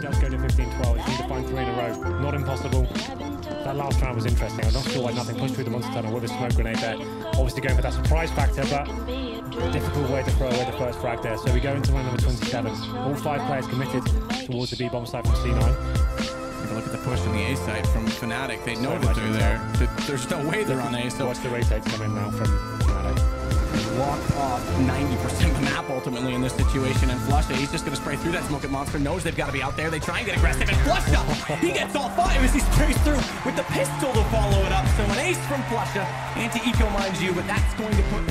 does go to 15-12. You need to find three in a row. Not impossible. That last round was interesting. I'm not sure why n0thing pushed through the monster tunnel with a smoke grenade there. Obviously going for that surprise factor, but difficult way to throw away the first frag there. So we go into round number 27. All five players committed towards the B-bomb side from C9. Take a look at the push on the A side from Fnatic. They know So that they're there. That There's no way they're on A, so Watch the rotates come in now from Fnatic. Locked off 90% of the map ultimately in this situation. And Flusha, he's just going to spray through that smoke at Monster. Knows they've got to be out there. They try and get aggressive. And Flusha, he gets all five as he sprays through with the pistol to follow it up. So an ace from Flusha. Anti-eco, mind you, but that's going to put